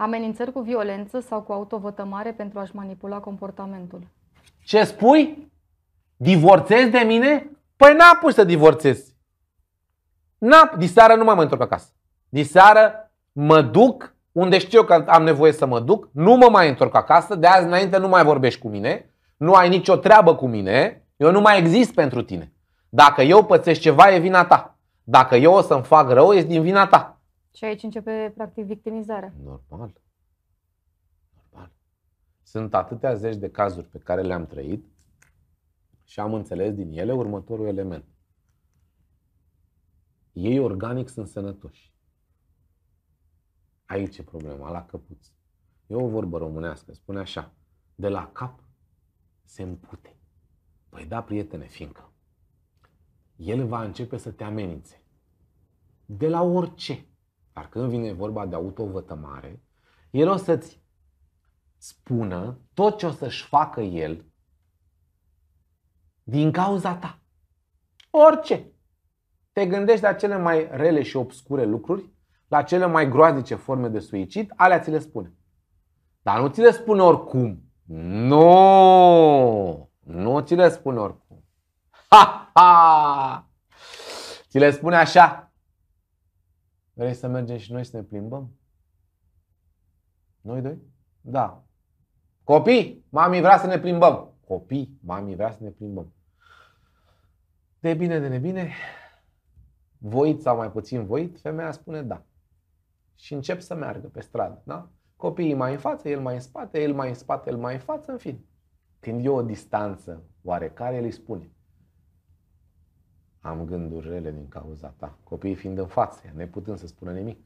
Amenințări cu violență sau cu autovătămare pentru a-și manipula comportamentul. Ce spui? Divorțezi de mine? Păi n-am pus să divorțezi. N-am, diseară nu mai mă întorc acasă. Diseară mă duc unde știu că am nevoie să mă duc, nu mă mai întorc acasă, de azi înainte nu mai vorbești cu mine, nu ai nicio treabă cu mine, eu nu mai exist pentru tine. Dacă eu pățesc ceva, e vina ta. Dacă eu o să-mi fac rău, e din vina ta. Și aici începe, practic, victimizarea. Normal. Normal. Sunt atâtea zeci de cazuri pe care le-am trăit și am înțeles din ele următorul element. Ei organic sunt sănătoși. Aici e problema, la căpuț. E o vorbă românească, spune așa, de la cap se împute. Păi da, prietene, fiindcă el va începe să te amenințe. De la orice. Dar când vine vorba de autovătămare, el o să-ți spună tot ce o să-și facă el din cauza ta. Orice. Te gândești la cele mai rele și obscure lucruri, la cele mai groaznice forme de suicid, alea ți le spune. Dar nu ți le spune oricum. Nu! Nu ți le spune oricum. Ha, ha! Ți le spune așa. Vrei să mergem și noi să ne plimbăm? Noi doi? Da. Copii, mami vrea să ne plimbăm. Copii, mami vrea să ne plimbăm. De bine, de nebine, voit sau mai puțin voit, femeia spune da. Și încep să meargă pe stradă. Da? Copiii mai în față, el mai în spate, el mai în spate, el mai în față, în fine. Când e o distanță oarecare, el îi spune am gânduri rele din cauza ta. Copiii fiind în față, neputând să spună nimic.